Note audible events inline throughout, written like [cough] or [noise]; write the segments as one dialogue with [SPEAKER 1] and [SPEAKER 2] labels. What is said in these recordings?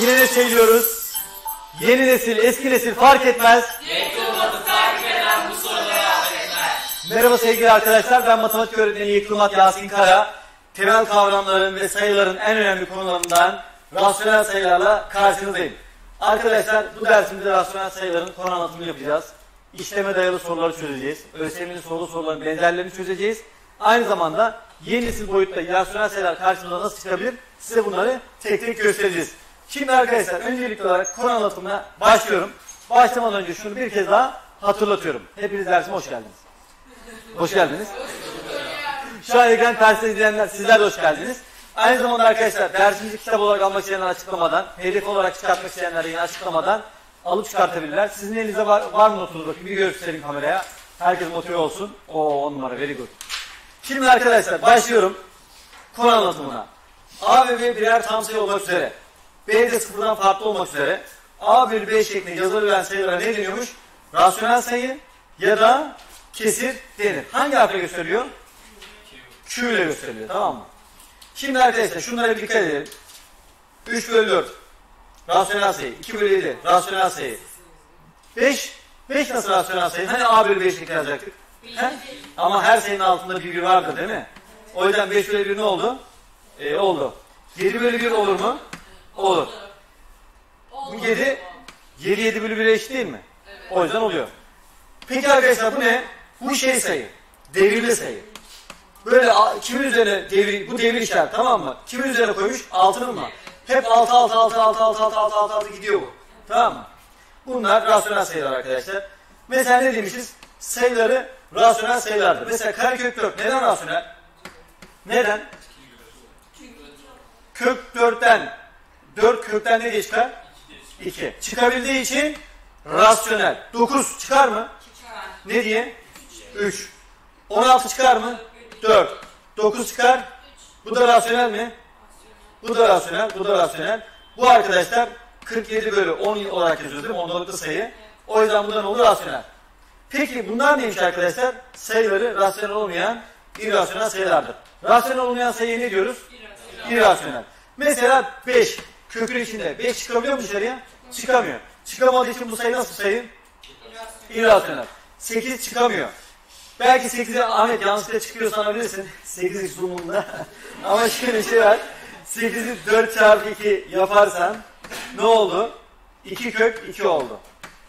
[SPEAKER 1] Yine de söylüyoruz. Yeni nesil, eski nesil fark etmez. Merhaba sevgili arkadaşlar. Ben matematik öğretmeni Yıkılmat Yasin Kara. Temel kavramların ve sayıların en önemli konularından rasyonel sayılarla karşınızdayım. Arkadaşlar bu dersimizde rasyonel sayıların konu anlatımını yapacağız. İşleme dayalı soruları çözeceğiz. ÖSYM'nin sorduğu soruların benzerlerini çözeceğiz. Aynı zamanda yeni nesil boyutta rasyonel sayılar karşımıza nasıl çıkabilir size bunları tek tek göstereceğiz. Şimdi arkadaşlar öncelikli olarak konu anlatımına başlıyorum. Başlamadan önce şunu bir kez daha hatırlatıyorum. Hepiniz dersime hoş geldiniz. Hoş geldiniz. Şu an ekran karşısında izleyenler sizler de hoş geldiniz. Aynı zamanda arkadaşlar dersimizi kitap olarak almak isteyenler açıklamadan, pdf olarak çıkartmak isteyenler yine açıklamadan alıp çıkartabilirler. Sizin elinizde var, var mı notunuz bakın bir göstereyim kameraya. Herkes motive olsun. Oo on numara very good. Şimdi arkadaşlar başlıyorum konu anlatımına. A ve B birer tam sayı olmak üzere. B de sıfırdan farklı olmak üzere. A bir B şeklinde yazılabilen sayılara ne deniyormuş? Rasyonel sayı ya da kesir denir. Hangi harfle gösteriyor? Q ile gösteriliyor tamam mı? Şimdi arkadaşlar şunlara bir dikkat edelim. 3 bölü 4 rasyonel sayı. 2 bölü 7 rasyonel sayı. 5 5 nasıl rasyonel sayı? Hani A bölü 5 şeklinde yazacaktık? He? Ama her sayının altında bir bir vardır değil mi? O yüzden 5 bölü 1 ne oldu? Ee, oldu. 7 bölü 1 olur mu? Olur. Bu 7 7 7 bölü 1'e eşit değil mi? O yüzden oluyor. Peki arkadaşlar bu ne? Bu şey sayı. Devirli sayı. Böyle kimin üzerine devir, bu devir işareti tamam mı? Kimin üzerine koymuş? Altının mı? Hep 6 6 6 6 6 6 6 6 6 gidiyor bu. Tamam mı? Bunlar rasyonel sayılar arkadaşlar. Mesela ne demişiz? Sayıları rasyonel sayılardır. Mesela karekök 4 neden rasyonel? Neden? Kök 4'ten 4 kökten ne çıkar? 2. Çıkabildiği için rasyonel. 9 çıkar mı? Ne diye? 3. 16 çıkar mı? 4. 9 çıkar. Bu da rasyonel mi? Bu da rasyonel, bu da rasyonel. Bu arkadaşlar 47 bölü 10 olarak yazıyoruz değil? Ondalıklı sayı. O yüzden bundan olur rasyonel. Peki bunlar neymiş arkadaşlar? Sayıları rasyonel olmayan irrasyonel sayılardır. Rasyonel olmayan sayıya ne diyoruz? İrrasyonel. Mesela 5 kökün içinde 5 çıkabiliyor mu dışarıya? Çıkamıyor. Çıkamadığı için bu sayı nasıl sayı? İrrasyonel. 8 çıkamıyor. Belki 8'e Ahmet yanlışlıkla çıkıyor sanabilirsin. 8 sunumunda. [laughs] Ama şöyle bir şey var. 8'i 4 çarpı 2 yaparsan ne oldu? 2 kök 2 oldu.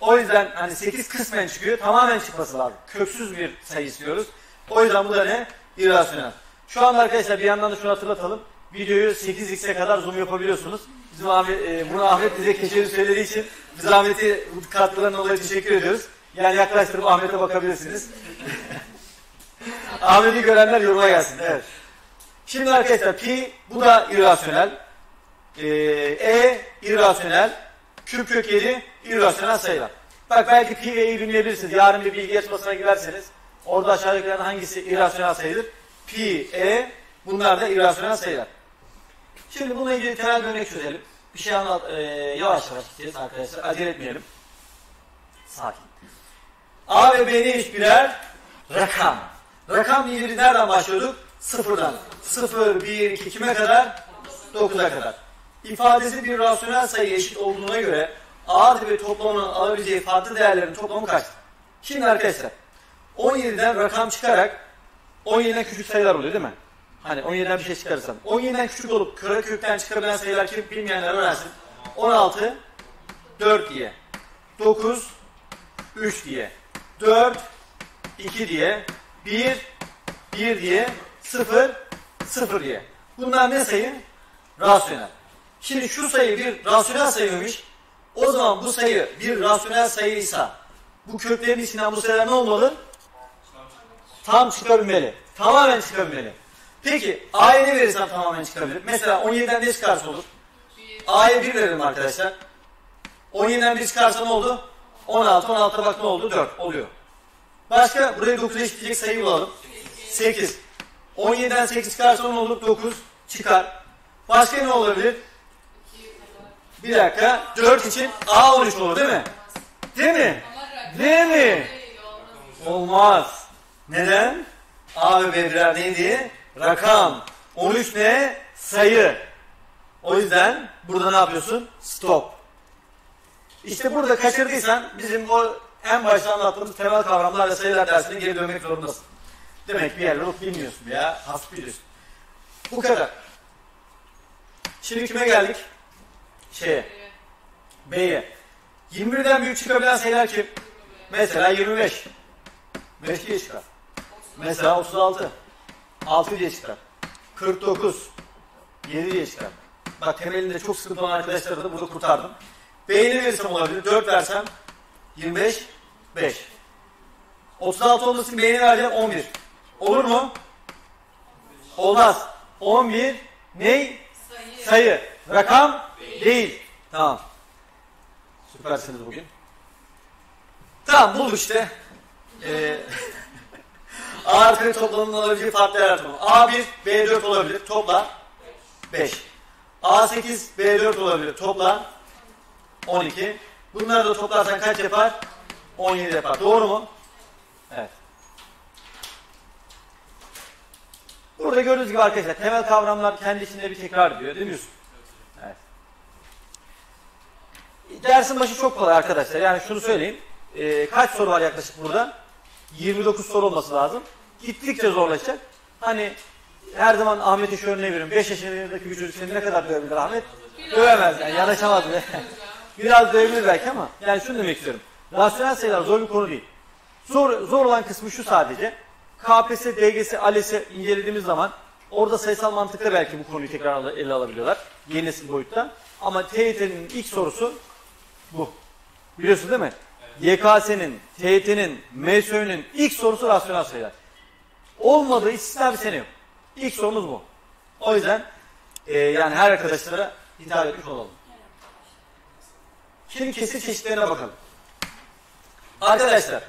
[SPEAKER 1] O yüzden hani 8 kısmen çıkıyor. Tamamen çıkması lazım. Köksüz bir sayı istiyoruz. O yüzden bu da ne? İrrasyonel. Şu anda arkadaşlar bir yandan da şunu hatırlatalım. Videoyu 8x'e kadar zoom yapabiliyorsunuz. Bizim Ahmet, e, bunu Ahmet bize keşfedip söylediği için biz Ahmet'i bu katkılarından dolayı teşekkür ediyoruz. Yani yaklaştırıp Ahmet'e bakabilirsiniz. [laughs] Ahmet'i görenler yoruma gelsin. Evet. Şimdi arkadaşlar pi bu da irrasyonel. Ee, e irrasyonel. Küp kök 7 irrasyonel sayılar. Bak belki pi ve e'yi dinleyebilirsiniz. Yarın bir bilgi yarışmasına girerseniz orada aşağıdakilerden hangisi irrasyonel sayıdır? Pi, e bunlar da irrasyonel sayılar. Şimdi bununla ilgili temel bir örnek çözelim. Bir şey anlat, e, yavaş yavaş gideceğiz arkadaşlar. Acele etmeyelim. Sakin. A ve B neymiş birer? Rakam. Rakam bilgileri nereden başlıyorduk? Sıfırdan. Sıfır, bir, iki, kime kadar? Dokuza kadar. İfadesi bir rasyonel sayı eşit olduğuna göre A artı B toplamının alabileceği farklı değerlerin toplamı kaçtır? Şimdi arkadaşlar 17'den rakam çıkarak 17'den küçük sayılar oluyor değil mi? Hani 17'den bir şey çıkarırsam. 17'den küçük olup kara kökten çıkabilen sayılar kim bilmeyenler öğrensin. 16, 4 diye. 9, 3 diye. 4, 2 diye. 1, 1 diye. 0, 0 diye. Bunlar ne sayı? Rasyonel. Şimdi şu sayı bir rasyonel sayıymış. O zaman bu sayı bir rasyonel sayıysa bu köklerin içinden bu sayılar ne olmalı? Tam çıkabilmeli. Tamamen çıkabilmeli. Peki A'ya ne verirsem tamamen çıkabilir. Mesela 17'den ne çıkarsa olur? A'ya 1 veririm arkadaşlar. 17'den 1 çıkarsa ne oldu? 16. 16'a bak ne oldu? 4 oluyor. Başka burayı 9 eşitleyecek sayı bulalım. 8. 17'den 8 çıkarsa ne olur? 9 çıkar. Başka ne olabilir? Bir dakika. 4 için A 13 olur değil mi? Değil mi? Değil mi? Olmaz. Neden? A ve B birer neydi? Rakam. 13 ne? Sayı. O yüzden burada ne yapıyorsun? Stop. İşte burada kaçırdıysan bizim o en başta anlattığımız temel kavramlar ve sayılar dersine geri dönmek zorundasın. Demek bir yerleri olup bilmiyorsun ya. Hasp biliyorsun. Bu kadar. Şimdi kime geldik? Şeye. B'ye. 21'den büyük çıkabilen sayılar kim? Mesela 25. 5 diye çıkar. Mesela 36. 6 diye çıkar. 49. 7 diye çıkar. Bak temelinde çok sıkıntı olan arkadaşları da burada kurtardım. B'ye ne verirsem olabilir? 4 versem 25, 5. 36 olmasın B'ye vereceğim 11. Olur mu? Olmaz. 11 ney?
[SPEAKER 2] Sayı.
[SPEAKER 1] Sayı. Rakam değil. Tamam. Süpersiniz bugün. Tamam bulduk işte. [laughs] Ee, A harfinin toplamının alabileceği farklı değerler toplamı. A1, B4 olabilir. Topla 5. A8, B4 olabilir. Topla 12. Bunları da toplarsan kaç yapar? 17 yapar. Doğru mu? Evet. Burada gördüğünüz gibi arkadaşlar temel kavramlar kendi içinde bir tekrar diyor değil mi? Evet. Dersin başı çok kolay arkadaşlar. Yani şunu söyleyeyim. Ee, kaç soru var yaklaşık burada? 29 soru olması lazım. Gittikçe zorlaşacak. Hani her zaman Ahmet'in şu örneği veriyorum. 5 yaşındaki bir çocuk seni ne kadar dövebilir Ahmet? Dövemez yani yanaşamaz bile. [laughs] Biraz dövebilir belki ama yani şunu demek istiyorum. Rasyonel sayılar zor bir konu değil. Zor, zor olan kısmı şu sadece. KPSS, DGS, ALES'i incelediğimiz zaman orada sayısal mantıkla belki bu konuyu tekrar ele alabiliyorlar. Yeni nesil boyutta. Ama TYT'nin ilk sorusu bu. Biliyorsun değil mi? YKS'nin, TYT'nin, MSÖ'nün ilk sorusu rasyonel sayılar. Olmadığı istisna bir sene yok. İlk sorumuz bu. O yüzden e, yani her arkadaşlara hitap etmiş olalım. Şimdi kesir çeşitlerine bakalım. Arkadaşlar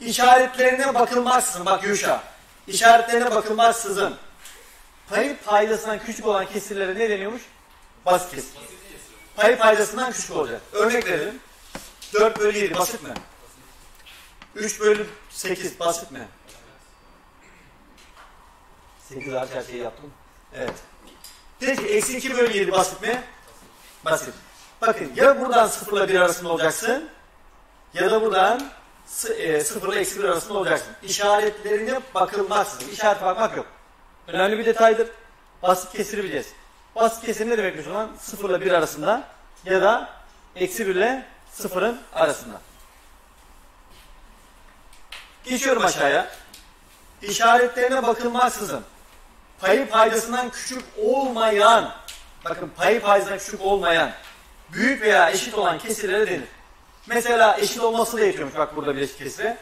[SPEAKER 1] işaretlerine bakılmaksızın bak Yuşa işaretlerine bakılmaksızın payı paydasından küçük olan kesirlere ne deniyormuş? Basit kesir. Payı paydasından küçük olacak. Örnek verelim. 4 bölü 7 basit mi? 3 bölü 8 basit mi? 8 hariç her şeyi yaptım. Evet. Peki eksi 2 bölü 7 basit mi? Basit. Bakın ya buradan 0 ile 1 arasında olacaksın ya da buradan 0 ile eksi 1 arasında olacaksın. İşaretlerine bakılmaksızın. İşaret bakmak yok. Önemli bir detaydır. Basit kesiri bileceğiz. Basit kesir ne demekmiş o zaman? 0 ile 1 arasında ya da eksi 1 ile 0'ın arasında. Geçiyorum aşağıya. İşaretlerine bakılmaksızın payı paydasından küçük olmayan bakın payı paydasından küçük olmayan büyük veya eşit olan kesirlere denir. Mesela eşit olması da yetiyormuş bak burada bileşik kesire.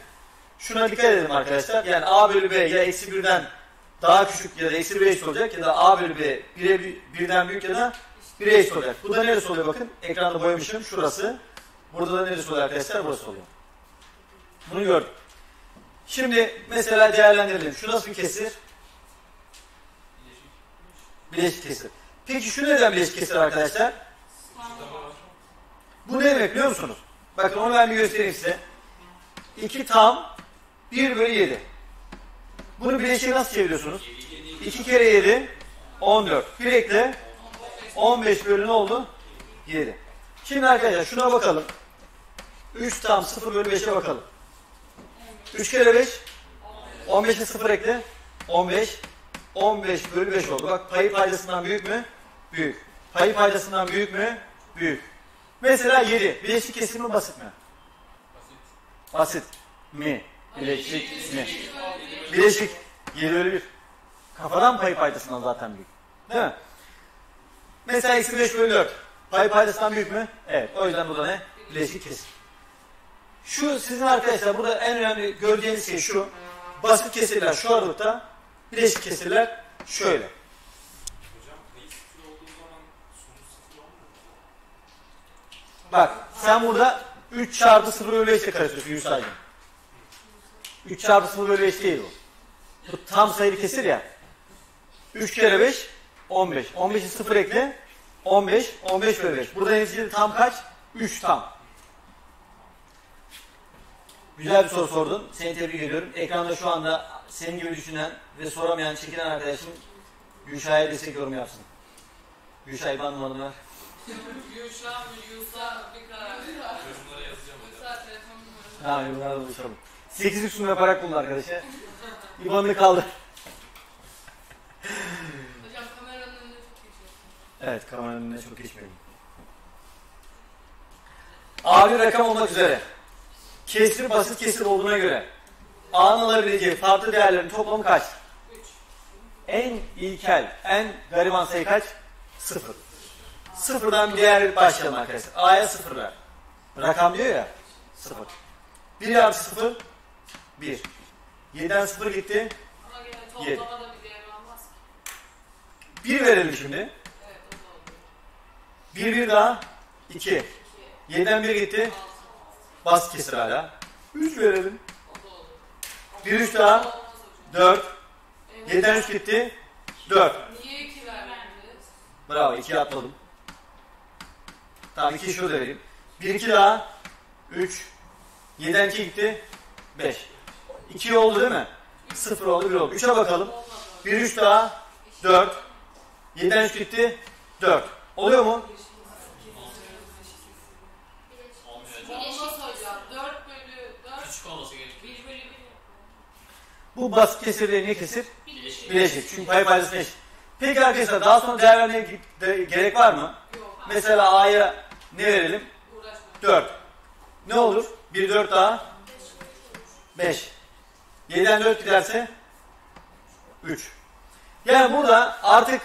[SPEAKER 1] Şuna dikkat edelim arkadaşlar. Yani a bölü b ya eksi birden daha küçük ya da eksi 1'e eşit olacak ya da a bölü b 1'e birden büyük ya da 1'e eşit olacak. Bu da neresi oluyor bakın. Ekranda boyamışım. Şurası. Burada da neresi oluyor arkadaşlar? Burası oluyor. Bunu gördük. Şimdi mesela değerlendirelim. Şu nasıl bir kesir? Bileşik kesir. Peki şu neden bileşik kesir arkadaşlar? Bu ne demek biliyor musunuz? Bakın onu ben bir göstereyim size. 2 tam 1 bölü 7. Bunu bileşiğe nasıl çeviriyorsunuz? 2 kere 7 14. Bir ekle 15 bölü ne oldu? 7. Şimdi arkadaşlar şuna bakalım. 3 tam 0 bölü 5'e bakalım. 3 kere 5 15'e 0 ekle 15 15 bölü 5 oldu. Bak payı paydasından büyük mü? Büyük. Payı paydasından büyük mü? Büyük. Mesela 7. Bileşik kesimi basit mi? Basit. Mi? Bileşik mi? Bileşik. 7 bölü 1. Kafadan payı paydasından zaten büyük. Değil mi? Mesela eksi 5 bölü 4. Payı paydasından büyük mü? Evet. O yüzden bu da ne? Bileşik kesim. Şu sizin arkadaşlar burada en önemli göreceğiniz şey şu. Basit kesirler şu aralıkta. Bileşik kesirler şöyle. Bak sen burada 3 çarpı 0 bölü 5 ile karıştırıyorsun Yusuf'cığım. 3 çarpı 0 bölü 5 değil bu. Bu tam sayılı kesir ya. 3 kere 5 15. 15'e 0 ekle 15. 15 bölü 5. Burada neticede tam kaç? 3 tam. Güzel bir soru sordun. Seni tebrik ediyorum. Ekranda şu anda senin gibi düşünen ve soramayan, çekinen arkadaşım Gülşah'ya destek yorum yapsın. Gülşah İban numaranı ver.
[SPEAKER 2] Mı Yusa bir karar ver.
[SPEAKER 3] Yorumlara yazacağım hocam.
[SPEAKER 1] Tamam bunlarla buluşalım. 8 üstünü yaparak bulun arkadaşa. İban'ını kaldı.
[SPEAKER 2] Hocam kameranın önünde çok geçiyorsun.
[SPEAKER 1] Evet kameranın önüne çok geçmeyin. A bir rakam olmak üzere. Kesir basit kesir olduğuna göre A'nın alabileceği farklı değerlerin toplamı kaç?
[SPEAKER 2] 3.
[SPEAKER 1] En ilkel, en gariban sayı kaç? Sıfır. Sıfırdan bir değer başlayalım arkadaşlar. A'ya sıfır ver. Rakam diyor ya. Sıfır. 1 artı sıfır. 1. 7'den sıfır gitti.
[SPEAKER 2] Ama gene
[SPEAKER 1] Yedi.
[SPEAKER 2] toplamada bir değer olmaz ki.
[SPEAKER 1] 1 verelim şimdi.
[SPEAKER 2] Evet o da olur.
[SPEAKER 1] 1 1 daha. 2.
[SPEAKER 2] 2.
[SPEAKER 1] 7'den 1 gitti.
[SPEAKER 2] 6.
[SPEAKER 1] Bas kesir hala. 3 verelim. 1 3 daha.
[SPEAKER 2] Olmaz hocam.
[SPEAKER 1] 4.
[SPEAKER 2] Evet.
[SPEAKER 1] 7'den 3 gitti. 4.
[SPEAKER 2] Niye 2 vermediniz?
[SPEAKER 1] Bravo 2'yi atladım. Tamam 2'yi şurada vereyim. 1 2 daha. 3. 7'den 2 gitti. 5. 2 oldu değil mi? 0 oldu 1 oldu. 3'e bakalım.
[SPEAKER 2] Olmaz hocam.
[SPEAKER 1] 1 3 daha. 4. 7'den 3 gitti. 4. Oluyor mu?
[SPEAKER 2] Olmaz hocam. 4 bölü 4.
[SPEAKER 3] Küçük olması gerekiyor.
[SPEAKER 2] 1 bölü 1.
[SPEAKER 1] Bu basit kesirleri niye kesir?
[SPEAKER 2] Bileşik.
[SPEAKER 1] Bileşik. Çünkü pay paydasına eşit. Peki arkadaşlar daha sonra değer vermeye gerek var mı?
[SPEAKER 2] Yok.
[SPEAKER 1] Mesela A'ya ne verelim?
[SPEAKER 2] Uğraşma.
[SPEAKER 1] 4. Ne olur? 1 4 daha. 5. 7'den 4 giderse 3. Yani burada artık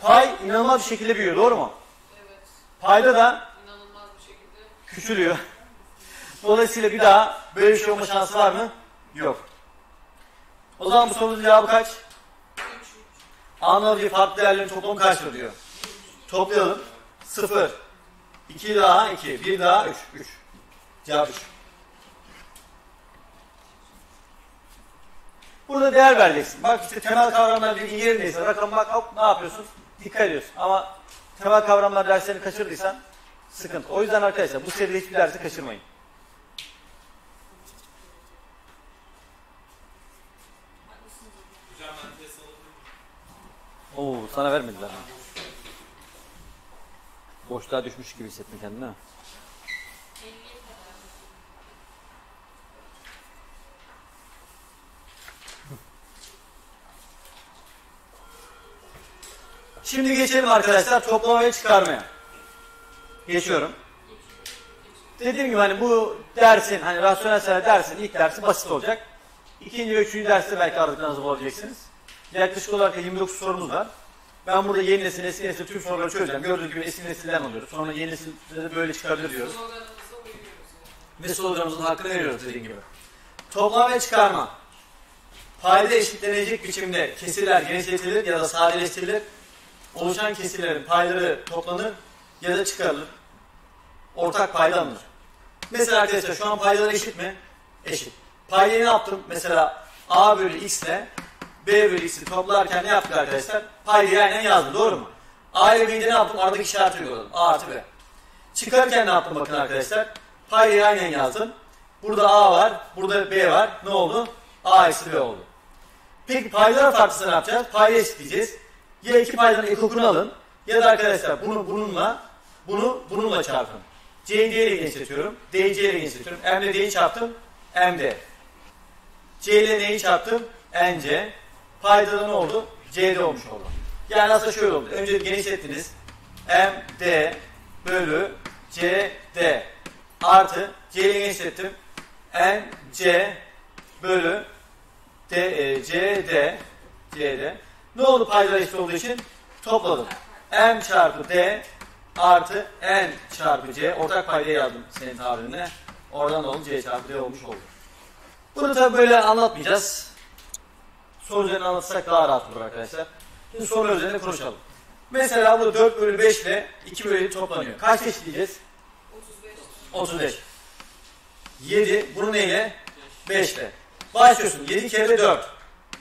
[SPEAKER 1] pay inanılmaz bir şekilde büyüyor. Doğru mu?
[SPEAKER 2] Evet.
[SPEAKER 1] Payda da
[SPEAKER 2] İnanılmaz bir şekilde.
[SPEAKER 1] küçülüyor. Dolayısıyla bir daha böyle bir şey olma şansı var mı? Yok. O zaman bu sorunun cevabı kaç?
[SPEAKER 2] 3.
[SPEAKER 1] Anladığı farklı değerlerin toplamı kaçtır diyor. Toplayalım. 0. 2 daha 2. 1 daha 3. 3. Cevap 3. Burada değer vereceksin. Bak işte temel kavramlar bilgin yerindeyse rakam bak hop ne yapıyorsun? Dikkat ediyorsun. Ama temel kavramlar derslerini kaçırdıysan sıkıntı. O yüzden arkadaşlar bu seride hiçbir dersi kaçırmayın.
[SPEAKER 3] Hocam ben test alabilir miyim?
[SPEAKER 1] Oo sana vermediler. Boşluğa düşmüş gibi hissettin kendini ha.
[SPEAKER 2] 50 kadar.
[SPEAKER 1] Şimdi geçelim arkadaşlar toplamaya çıkarmaya. Geçiyorum. Dediğim gibi hani bu dersin hani rasyonel sayılar dersin ilk dersi basit olacak. İkinci ve üçüncü derste belki aralıktan hızlı olacaksınız. Yaklaşık olarak 29 sorumuz var. Ben burada yeni nesil, eski nesil tüm soruları çözeceğim. Gördüğünüz gibi eski nesilden alıyoruz. Sonra yeni nesilde de böyle çıkabilir diyoruz. Ve sorularımızın hakkını veriyoruz dediğim gibi. Toplama ve çıkarma. Payda eşitlenecek biçimde kesirler genişletilir ya da sadeleştirilir. Oluşan kesirlerin payları toplanır ya da çıkarılır. Ortak payda alınır. Mesela arkadaşlar şu an paydalar eşit mi? Eşit. Paydayı ne yaptım? Mesela A bölü X ile B X'i toplarken ne yaptık arkadaşlar? Paydayı aynen yazdım. Doğru mu? A ile B'yi de ne yaptım? Aradaki işareti uyguladım. A artı B. Çıkarken ne yaptım bakın arkadaşlar? Paydayı aynen yazdım. Burada A var, burada B var. Ne oldu? A eksi B oldu. Peki paydalar farklısı ne yapacağız? Payda eşitleyeceğiz. Ya iki paydanın ekokunu alın ya da arkadaşlar bunu bununla, bunu bununla çarpın. C'yi D ile genişletiyorum. D'yi C ile genişletiyorum. M ile D'yi çarptım. M D. C ile N'yi çarptım. N C. Paydada ne oldu? C'de olmuş oldu. Yani aslında şöyle oldu. Önce genişlettiniz. M D bölü C D artı C ile genişlettim. N C bölü D, e, C D C D. Ne oldu paydalar eşit olduğu için? Topladım. M çarpı D artı N çarpı C. Ortak paydayı yazdım senin tabirinle. Oradan da oldu C çarpı D olmuş oldu. Bunu tabi böyle anlatmayacağız. Soru üzerine anlatsak daha rahat olur arkadaşlar. Şimdi soru üzerine konuşalım. Mesela bu 4 bölü 5 ile 2 bölü 7 toplanıyor. Kaç eşitleyeceğiz?
[SPEAKER 2] 35.
[SPEAKER 1] 35. 7. Bunu neyle? 5 ile. Başlıyorsun. 7 kere 4.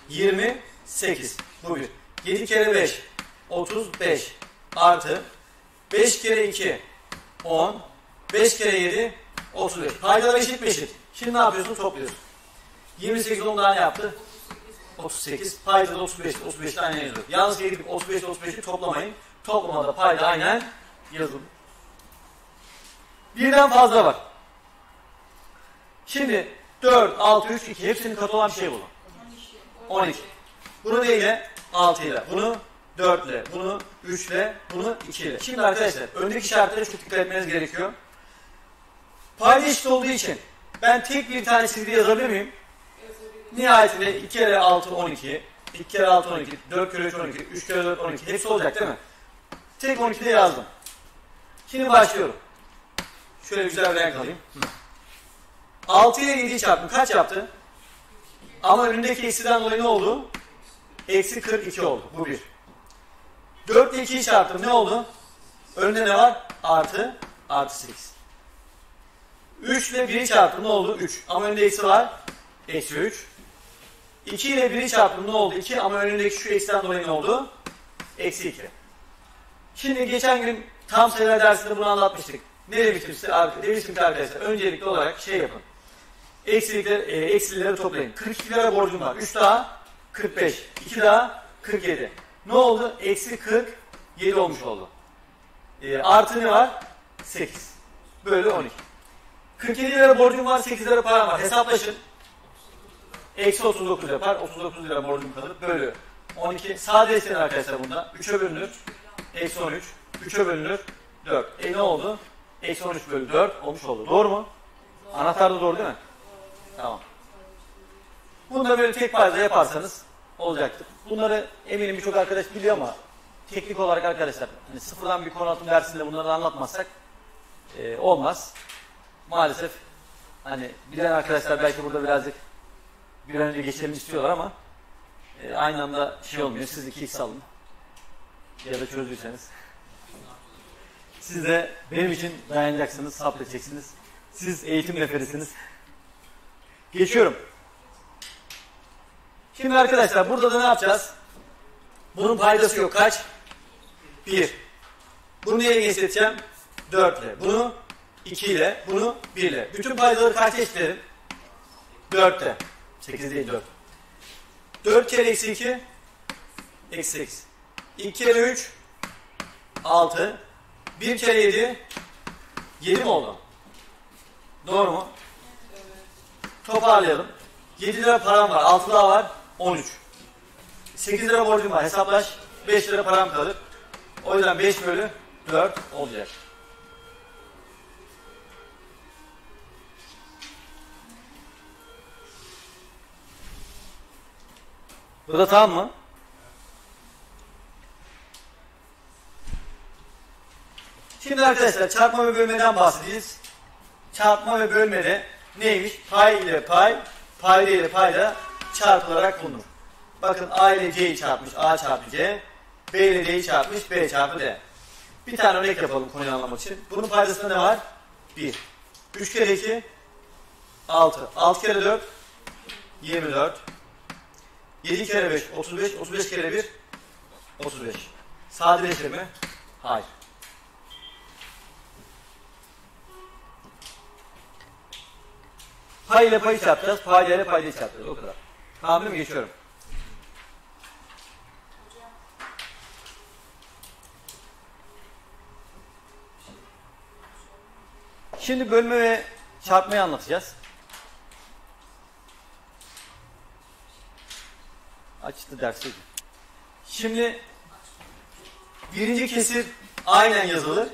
[SPEAKER 1] 28. Bu bir. 7 kere 5. 35. Artı. 5 kere 2. 10. 5 kere 7. 35. Paydalar eşit mi eşit? Şimdi ne yapıyorsun? Topluyorsun. 28 10 tane yaptı. 38. Payda da 35. 35 tane yazıyor. Yalnız gidip 35 35'i toplamayın. Toplamada payda aynen yazılır. Birden fazla var. Şimdi 4, 6, 3, 2 hepsinin katı olan bir şey bulun. 12. Bunu neyle? 6 ile. Bunu 4 ile. Bunu 3 ile. Bunu 2 ile. Şimdi arkadaşlar öndeki şartlara çok dikkat etmeniz gerekiyor. Payda eşit olduğu için ben tek bir tane çizgi yazabilir miyim? Nihayetinde 2 kere 6 12, 2 kere 6 12, 4 kere 3 12, 3 kere 4 12 hepsi olacak değil mi? Tek 12'de yazdım. Şimdi başlıyorum. Şöyle güzel bir renk alayım. 6 ile 7'yi çarptım. Kaç yaptı? Ama önündeki eksiden dolayı ne oldu? Eksi 42 oldu. Bu bir. 4 ile 2'yi çarptım. Ne oldu? Önünde ne var? Artı. Artı 8. 3 ile 1'i çarptım. Ne oldu? 3. Ama önünde eksi var. Eksi 3. 2 ile 1'i çarptım. Ne oldu? 2. Ama önündeki şu eksiden dolayı ne oldu? Eksi 2. Şimdi geçen gün tam sayılar dersinde bunu anlatmıştık. Ne demiştim size? Abi, demiştim ki arkadaşlar öncelikli olarak şey yapın. Eksilikleri, e, eksileri toplayın. 42 lira borcum var. 3 daha 45. 2 daha 47. Ne oldu? Eksi 47 olmuş oldu. E, artı ne var? 8. Bölü 12. 47 lira borcum var. 8 lira param var. Hesaplaşın. Eksi 39 yapar. 39 lira borcum kalır. Bölü 12. Sadeleştirin arkadaşlar bunda. 3'e bölünür. Eksi 13. 3'e bölünür. 4. E ne oldu? Eksi 13 bölü 4 olmuş oldu. Doğru mu? Anahtar da doğru değil mi? Tamam. Bunu da böyle tek fazla yaparsanız olacaktır. Bunları eminim birçok arkadaş biliyor ama teknik olarak arkadaşlar hani sıfırdan bir konu anlatım dersinde bunları anlatmazsak e, olmaz. Maalesef hani bilen arkadaşlar belki burada birazcık bir an önce geçelim istiyorlar ama e, aynı anda şey olmuyor. Siz 2x alın ya da çözdüyseniz siz de benim için dayanacaksınız, sabredeceksiniz. Siz eğitim neferisiniz. Geçiyorum. Şimdi arkadaşlar burada da ne yapacağız? Bunun paydası yok. Kaç? 1. Bunu neye genişleteceğim? 4 ile. Bunu 2 ile. Bunu 1 ile. Bütün paydaları kaç eşitlerim? 4'te. 8 değil 4. 4 kere eksi 2 eksi 8. 2 kere 3 6. 1 kere 7 7 mi oldu? Doğru mu? Toparlayalım. 7 lira param var. 6 daha var. 13. 8 lira borcum var. Hesaplaş. 5 lira param kalır. O yüzden 5 bölü 4 olacak. Bu da tamam mı? Şimdi arkadaşlar çarpma ve bölmeden bahsedeceğiz. Çarpma ve bölmede neymiş? Pay ile pay, payda ile payda çarpılarak bulunur. Bakın A ile C'yi çarpmış, A çarpı C. B ile D'yi çarpmış, B çarpı D. Bir tane örnek yapalım konuyu anlamak için. Bunun paydasında ne var? 1. 3 kere 2, 6. 6 kere 4, 24. 7 kere 5, 35. 35 kere 1, 35. Sadeleşir mi? Hayır. Pay ile payı çarpacağız, payda ile paydayı çarpacağız. O kadar. Tamam değil mi? Geçiyorum. Şimdi bölme ve çarpmayı anlatacağız. Açtı dersi. Şimdi birinci kesir aynen yazılır.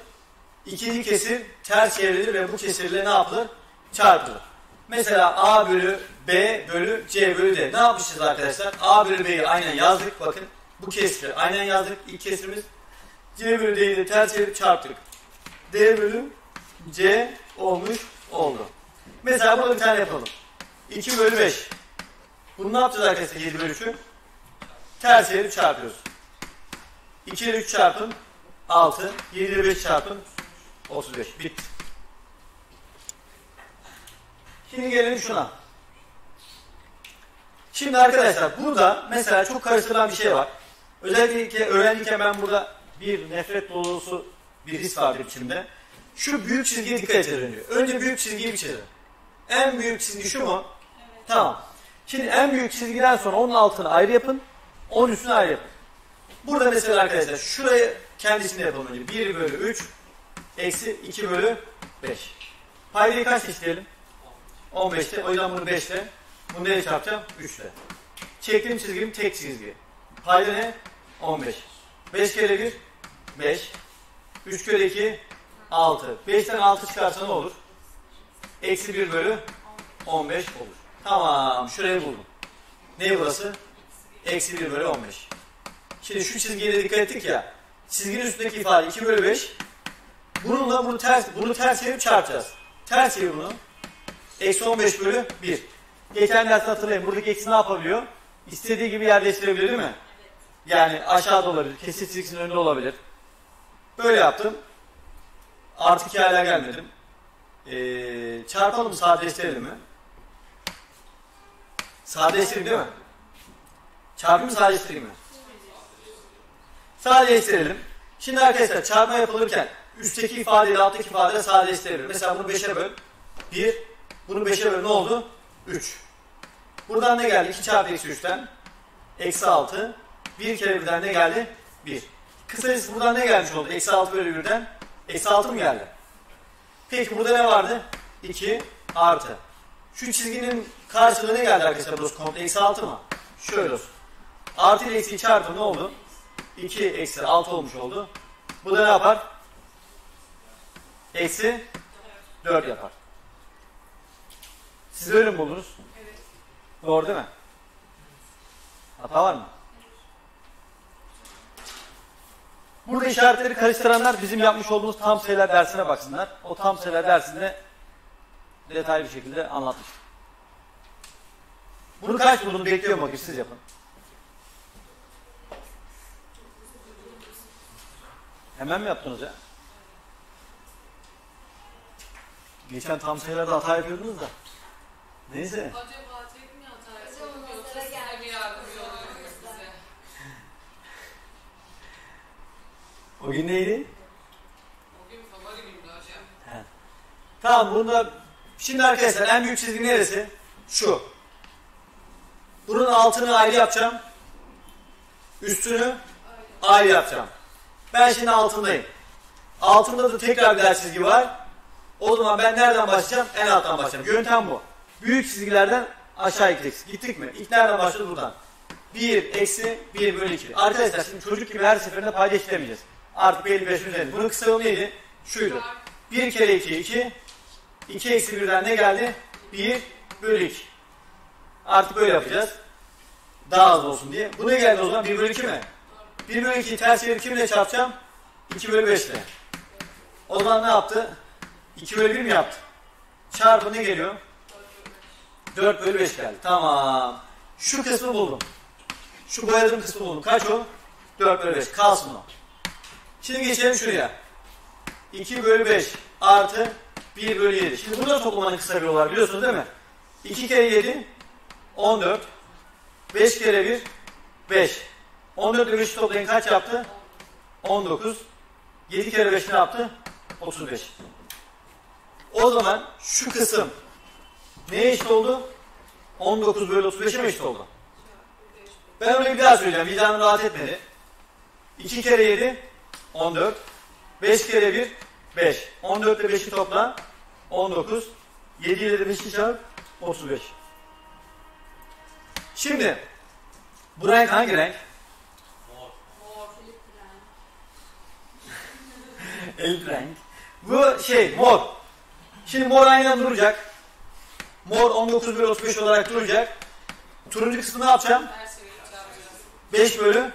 [SPEAKER 1] İkinci kesir ters çevrilir ve bu kesirle ne yapılır? Çarpılır. Mesela A bölü B bölü C bölü D. Ne yapmışız arkadaşlar? A bölü B'yi aynen yazdık. Bakın bu kesiri aynen yazdık. İlk kesirimiz. C bölü D'yi de ters çevirip çarptık. D bölü C olmuş oldu. Mesela burada bir tane yapalım. 2 bölü 5. Bunu ne yapacağız arkadaşlar 7 bölü 3'ü? Ters çarpıyoruz. 2 ile 3 çarpın 6. 7 ile 5 çarpın 35. Bitti. Şimdi gelelim şuna. Şimdi arkadaşlar burada mesela çok karıştırılan bir şey var. Özellikle öğrenciyken ben burada bir nefret dolusu bir his vardı içimde. Şu büyük çizgiye dikkat edin diyor. Önce büyük çizgiyi bir çizin. En büyük çizgi şu mu? Tamam. Şimdi en büyük çizgiden sonra onun altını ayrı yapın. Onun üstünü ayrı. Burada mesela arkadaşlar şurayı kendisini yapalım önce. 1 bölü 3 eksi 2 bölü 5. Paydayı kaç isteyelim? 15'te. O yüzden bunu 5'te. Bunu nereye çarpacağım? 3'te. Çektiğim çizgim tek çizgi. Payda ne? 15. 5 kere 1 5. 3 kere 2 6. 5'ten 6 çıkarsa ne olur? Eksi 1 bölü 15 olur. Tamam. Şurayı buldum. Ne burası? Eksi 1 bölü 15. Şimdi şu çizgiye de dikkat ettik ya. Çizginin üstündeki ifade 2 bölü 5. Bununla bunu ters, bunu ters çevirip çarpacağız. Ters çevir bunu. Eksi 15 bölü 1. Geçen derste hatırlayın. Buradaki eksi ne yapabiliyor? İstediği gibi yerleştirebilir değil mi? Yani aşağıda olabilir. Kesit çizgisinin önünde olabilir. Böyle yaptım. Artık hala gelmedim. Ee, çarpalım sadeleştirelim mi? Sadeleştirelim değil mi? Çarpayım mı sadeleştireyim mi? Sadeleştirelim. Şimdi arkadaşlar çarpma yapılırken üstteki ifadeyle alttaki ifadeyle sadeleştirelim. Mesela bunu 5'e böl. 1. Bunu 5'e böl ne oldu? 3. Buradan ne geldi? 2 çarpı eksi 3'ten. Eksi 6. 1 kere birden ne geldi? 1. Kısacası buradan ne gelmiş oldu? Eksi 6 bölü 1'den. Eksi 6 mı geldi? Peki burada ne vardı? 2 artı. Şu çizginin karşılığı ne geldi arkadaşlar komple? Eksi 6 mı? Şöyle olsun. Artı ile eksi çarpı ne oldu? 2 eksi 6 olmuş oldu. Bu da ne yapar? Eksi 4 yapar. Siz öyle mi buldunuz?
[SPEAKER 2] Evet.
[SPEAKER 1] Doğru değil mi? Hata var mı? Burada işaretleri karıştıranlar bizim yapmış olduğumuz tam sayılar dersine baksınlar. O tam sayılar dersinde detaylı bir şekilde anlatmıştım. Bunu kaç buldum bekliyorum bakayım siz yapın. Hemen mi yaptınız ya? Geçen tam sayılarda hata yapıyordunuz da. Neyse.
[SPEAKER 2] Acaba tek mi hata yapalım yoksa size mi yardımcı oluyoruz size?
[SPEAKER 1] O gün neydi?
[SPEAKER 2] O gün favori gündü hocam.
[SPEAKER 1] Tamam bunda şimdi arkadaşlar en büyük çizgi neresi? Şu. Bunun altını ayrı yapacağım. Üstünü ayrı yapacağım. Ben şimdi altındayım. Altında da tekrar bir daha çizgi var. O zaman ben nereden başlayacağım? En alttan başlayacağım. Yöntem bu. Büyük çizgilerden aşağı gideceksin. Gittik mi? İlk nereden başladı? Buradan. 1 eksi 1 bölü 2. Arkadaşlar şimdi çocuk gibi her seferinde payda işlemeyeceğiz. Artık belli 5 üzerinde. Bunun kısa yolu neydi? Şuydu. 1 kere 2 2. 2 eksi 1'den ne geldi? 1 bölü 2. Artık böyle yapacağız. Daha az olsun diye. Bu ne geldi o zaman? 1 bölü 2 mi? 1 bölü 2'yi ters çevirip kimle çarpacağım? 2 bölü 5 ile. O zaman ne yaptı? 2 bölü 1 mi yaptı? Çarpı ne geliyor? 4 bölü 5 geldi. Tamam. Şu kısmı buldum. Şu boyadığım kısmı buldum. Kaç o? 4 bölü 5. Kalsın o. Şimdi geçelim şuraya. 2 bölü 5 artı 1 bölü 7. Şimdi burada toplamanın kısa bir var biliyorsunuz değil mi? 2 kere 7 14. 5 kere 1 5. 14 ile 5'i toplayın kaç yaptı? 19. 7 kere 5 ne yaptı? 35. O zaman şu kısım neye eşit oldu? 19 bölü 35'e mi eşit oldu? Ben orayı bir daha söyleyeceğim. Vicdanım rahat etmedi. 2 kere 7 14. 5 kere 1 5. 14 ile 5'i topla 19. 7 ile de 5'i çarp 35. Şimdi bu renk hangi renk?
[SPEAKER 3] Mor.
[SPEAKER 2] Mor.
[SPEAKER 1] El renk. Bu şey mor. Şimdi mor aynen duracak. Mor 19 bölü 35 olarak duracak. Turuncu kısmı ne yapacağım?
[SPEAKER 2] Her şeyi çarpacağız.
[SPEAKER 1] 5 bölü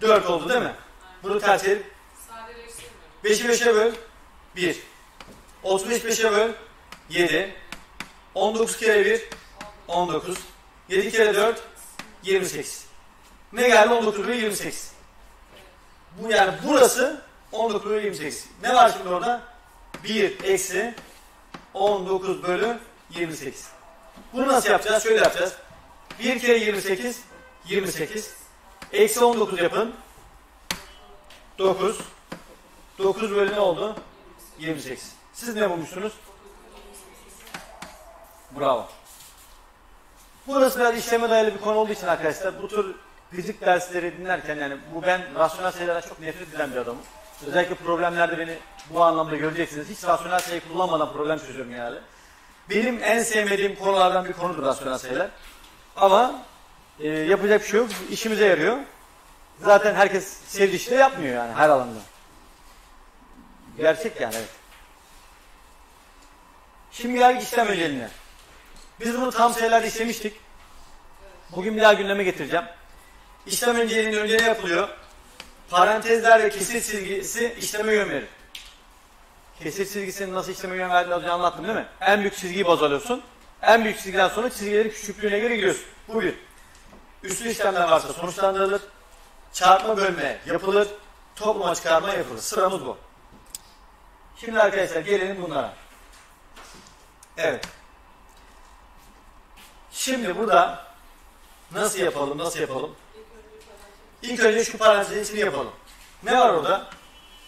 [SPEAKER 1] 4 oldu değil mi? Bunu ters edip
[SPEAKER 2] Sadeleştirmiyorum.
[SPEAKER 1] 5'i 5'e böl 1. 35 5'e böl 7. 19 kere 1 19. 7 kere 4 28. Ne geldi 19 bölü 28. Bu yani burası 19 bölü 28. Ne var şimdi orada? 1 eksi 19 bölü 28. Bunu nasıl yapacağız? Şöyle yapacağız. 1 kere 28 28. Eksi 19 yapın. 9. 9 bölü ne oldu? 28. Siz ne bulmuşsunuz? Bravo. Burası biraz işleme dayalı bir konu olduğu için arkadaşlar bu tür fizik dersleri dinlerken yani bu ben rasyonel sayılara çok nefret eden bir adamım. Özellikle problemlerde beni bu anlamda göreceksiniz. Hiç rasyonel sayı kullanmadan problem çözüyorum yani. Benim en sevmediğim konulardan bir konudur rasyonel sayılar. Ama e, yapacak bir şey yok. İşimize yarıyor. Zaten herkes sevdiği işte yapmıyor yani her alanda. Gerçek yani evet. Şimdi geldik işlem önceliğine. Biz bunu tam sayılarda işlemiştik. Bugün bir daha gündeme getireceğim. İşlem önceliğinin önce ne yapılıyor? Parantezler ve kesir çizgisi işleme yön verir. Kesir çizgisinin nasıl işleme yön verdiğini az önce anlattım değil mi? En büyük çizgiyi baz alıyorsun. En büyük çizgiden sonra çizgilerin küçüklüğüne göre gidiyorsun. Bu bir. Üslü işlemler varsa sonuçlandırılır. Çarpma bölme yapılır. Toplama çıkarma yapılır. Sıramız bu. Şimdi arkadaşlar gelelim bunlara. Evet. Şimdi burada nasıl yapalım, nasıl yapalım? İlk önce şu parantezin içini yapalım. Ne var orada?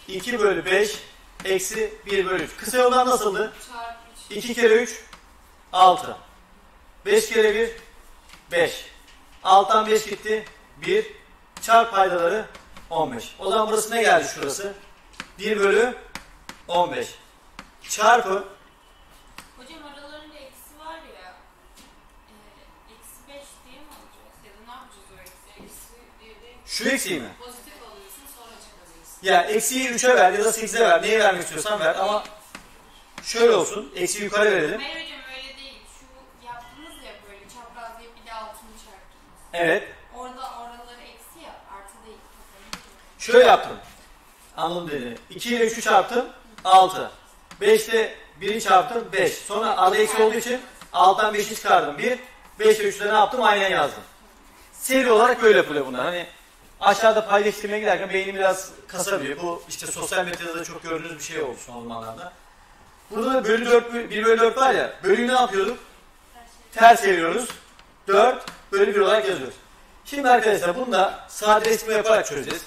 [SPEAKER 1] 2 bölü 5 eksi 1 bölü 3. Kısa yoldan nasıldı?
[SPEAKER 2] Çarpı 3.
[SPEAKER 1] 2 kere 3 6. 5 kere 1 5. 6'dan 5 gitti 1. Çarp paydaları 15. O zaman burası ne geldi şurası? 1 bölü 15. Çarpı
[SPEAKER 2] Hocam aralarında eksi var ya. E, eksi 5 diye mi alacağız? Ya da ne yapacağız o eksi? Eksi diye de
[SPEAKER 1] şu eksiği mi?
[SPEAKER 2] pozitif alıyorsun sonra çıkarıyorsun.
[SPEAKER 1] Ya eksiği 3'e ver ya da 8'e ver. Neyi vermek istiyorsan ver ama şöyle olsun. Eksi yukarı verelim.
[SPEAKER 2] Hayır hocam öyle değil. Şu yaptınız ya böyle çapraz deyip bir de altını çarptınız.
[SPEAKER 1] Evet.
[SPEAKER 2] Orada oraları eksi ya artı değil.
[SPEAKER 1] Şöyle yaptım. Anladım dedi. 2 ile 3'ü çarptım. 6. 5 ile 1'i çarptım. 5. Sonra adı eksi olduğu için 6'dan 5'i çıkardım. 1. 5 ile 3'ü ne yaptım? Aynen yazdım. Seri olarak böyle yapılıyor bunlar. Hani aşağıda paylaştırmaya giderken beynim biraz kasabiliyor. Bu işte sosyal medyada da çok gördüğünüz bir şey oldu son zamanlarda. Burada da bölü 4, 1 bölü 4 var ya. Bölüyü ne yapıyorduk? Ters çeviriyoruz. 4 bölü 1 olarak yazıyoruz. Şimdi arkadaşlar bunu da sadeleştirme yaparak çözeceğiz.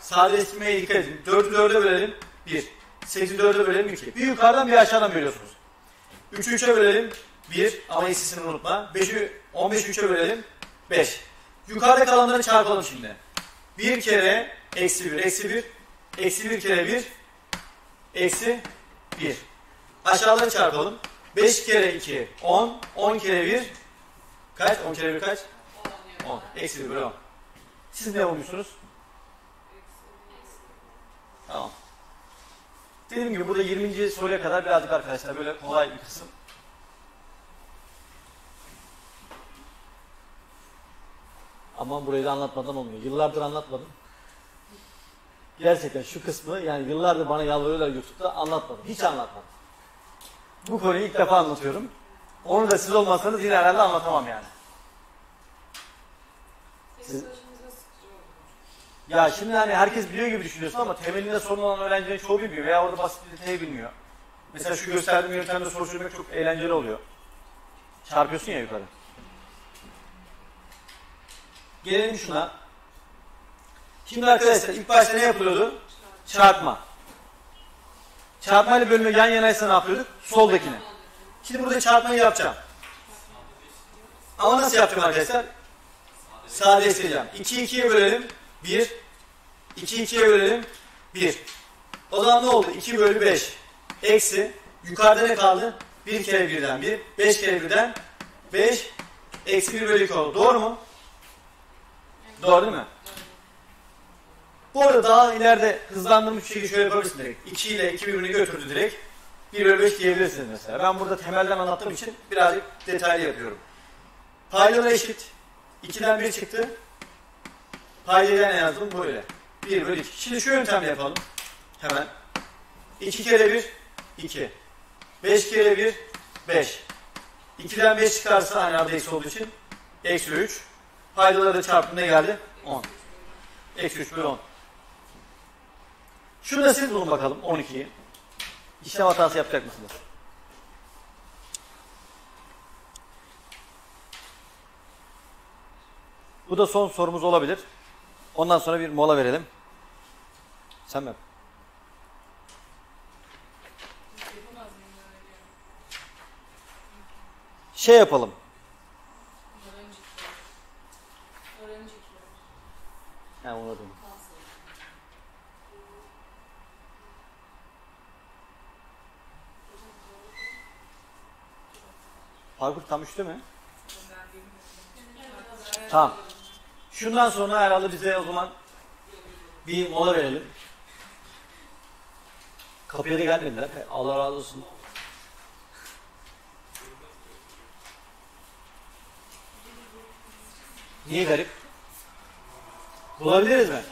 [SPEAKER 1] Sadeleştirmeye dikkat edin. 4'ü 4'e bölelim 1. 8'i 4'e bölelim 2. Bir yukarıdan bir aşağıdan bölüyorsunuz. 3'ü 3'e bölelim 1 ama eksisini unutma. 5'i 15'i 3'e bölelim 5. Yukarıda kalanları çarpalım şimdi. 1 kere eksi 1 eksi 1 eksi 1 kere 1 eksi 1. Aşağıları çarpalım. 5 kere 2 10 10 kere 1 kaç? 10 kere 1 kaç? 10. Eksi 1 bölü 10. Siz ne olmuşsunuz? Tamam. Dediğim gibi burada 20. soruya kadar birazcık arkadaşlar böyle kolay bir kısım. Aman burayı da anlatmadan olmuyor. Yıllardır anlatmadım. Gerçekten şu kısmı yani yıllardır bana yalvarıyorlar YouTube'da anlatmadım. Hiç anlatmadım. Bu konuyu ilk defa anlatıyorum. Onu da siz olmasanız yine herhalde anlatamam yani. Siz- Ya şimdi hani herkes biliyor gibi düşünüyorsun ama temelinde sorun olan öğrencilerin çoğu bilmiyor veya orada basit bir detayı bilmiyor. Mesela şu gösterdiğim yöntemde soru çözmek çok eğlenceli oluyor. Çarpıyorsun ya yukarı. Gelelim şuna. Şimdi arkadaşlar ilk başta ne yapılıyordu? Çarpma. Çarpma ile bölme yan yanaysa ne yapıyorduk? Soldakine. Şimdi burada çarpmayı yapacağım. Ama nasıl yapacağım arkadaşlar? Sadeleştireceğim. 2 2'ye bölelim. 1. 2 2'ye bölelim. 1. O zaman ne oldu? 2 bölü 5. Eksi. Yukarıda ne kaldı? 1 kere 1'den 1. 5 kere 1'den 5. Eksi 1 bölü 2 oldu. Doğru mu? Doğru değil mi? Bu arada daha ileride hızlandırmış bir şekilde şöyle yapabilirsin direkt. 2 ile 2 birbirini götürdü direkt. 1 bölü 5 diyebilirsiniz mesela. Ben burada temelden anlattığım için birazcık detaylı yapıyorum. Paydalar eşit. 2'den 1 çıktı. Paydeden yazdım böyle. 1 bölü 2. Şimdi şu yöntemle yapalım. Hemen. 2 kere 1 2. 5 kere 1 5. 2'den 5 çıkarsa hani arada eksi olduğu için eksi 3. Paydaları da çarpımda geldi. 10. Eksi 3 bölü 10. Şunu da siz bulun bakalım 12'yi. İşlem hatası yapacak mısınız? Bu da son sorumuz olabilir. Ondan sonra bir mola verelim. Sen mi? Şey yapalım.
[SPEAKER 2] He anladım.
[SPEAKER 1] Parkur tam üçte mi? Tamam. Şundan sonra herhalde bize o zaman bir mola verelim. Kapıya da gelmediler. Allah razı olsun. Niye garip? Bulabiliriz mi?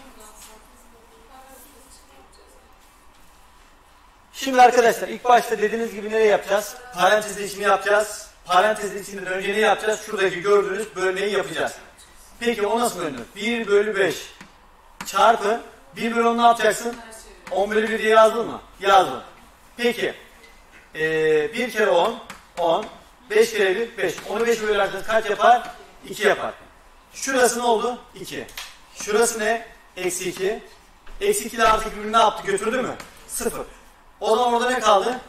[SPEAKER 1] Şimdi arkadaşlar ilk başta dediğiniz gibi nereye yapacağız? Parantez içini yapacağız. Parantez içinden önce ne yapacağız? Şuradaki gördüğünüz bölmeyi yapacağız. Peki o nasıl bölünür? 1 bölü 5 çarpı 1 bölü 10 ne yapacaksın? 10 bölü 1 diye yazdın mı? Yazdım. Peki ee, 1 kere 10 10 5 kere 1 5 10'u 5 bölerseniz kaç yapar? 2 yapar. Şurası ne oldu? 2. Şurası ne? Eksi 2. Eksi 2 ile artı 1 ne yaptı? Götürdü mü? 0. O zaman orada ne kaldı?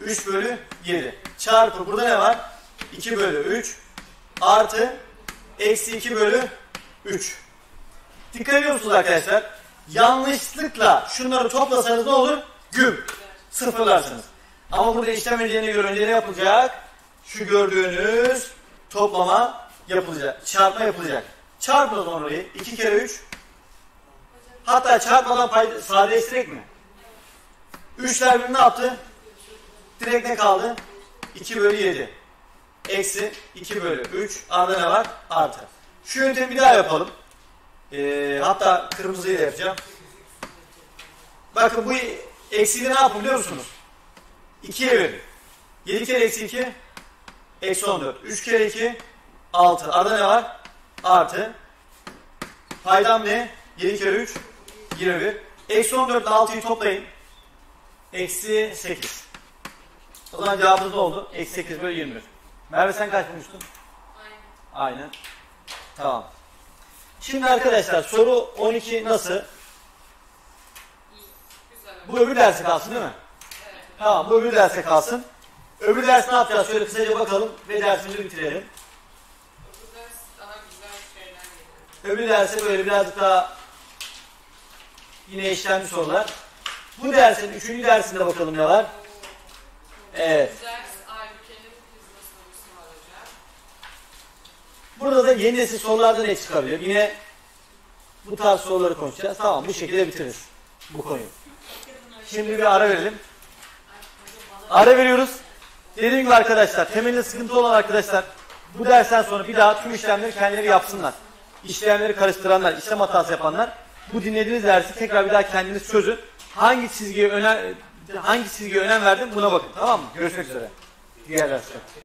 [SPEAKER 1] 3 bölü 7. Çarpı burada ne var? 2 bölü 3 artı eksi 2 bölü 3. Dikkat ediyor musunuz arkadaşlar? Yanlışlıkla şunları toplasanız ne olur? Güm. Sıfırlarsınız. Ama burada işlem edeceğine göre önce ne yapılacak? Şu gördüğünüz toplama yapılacak. Çarpma yapılacak. Çarpın orayı. 2 kere 3. Hatta çarpmadan payda, sadeleştirek mi? 3'ler birbirini ne yaptı? Direkt ne kaldı? 2 bölü 7. Eksi 2 bölü 3. Arada ne var? Artı. Şu yöntemi bir daha yapalım. Ee, hatta kırmızıyı da yapacağım. Bakın bu eksiği ne yapın biliyor musunuz? 2'ye verin. 7 kere eksi 2 eksi 14. 3 kere 2 6. Arada ne var? Artı. Paydam ne? 7 kere 3 21. Eksi 14 ile 6'yı toplayın. Eksi 8. O zaman cevabımız ne oldu? Eksi 8 bölü 21. Merve sen kaç bulmuştun?
[SPEAKER 2] Aynen.
[SPEAKER 1] Aynen. Tamam. Şimdi arkadaşlar soru 12 nasıl?
[SPEAKER 2] İyi.
[SPEAKER 1] Bu öbür derse kalsın değil mi?
[SPEAKER 2] Evet.
[SPEAKER 1] Tamam bu öbür derse kalsın. Öbür ders ne yapacağız? Şöyle kısaca bakalım ve dersimizi bitirelim.
[SPEAKER 2] Bu ders daha güzel şeyler geliyor.
[SPEAKER 1] Öbür derse böyle birazcık daha yine işlemli sorular. Bu dersin üçüncü dersinde bakalım ne var? Evet. Burada da yeni nesil sorularda ne çıkabilir? Yine bu tarz soruları konuşacağız. Tamam bu şekilde bitiririz bu konuyu. Şimdi bir ara verelim. Ara veriyoruz. Dediğim gibi arkadaşlar temelinde sıkıntı olan arkadaşlar bu dersten sonra bir daha tüm işlemleri kendileri yapsınlar. İşlemleri karıştıranlar, işlem hatası yapanlar bu dinlediğiniz dersi tekrar bir daha kendiniz çözün. Hangi çizgiye önem hangi çizgiye önem verdim buna bakın. Tamam mı? Görüşmek üzere. Diğer derste.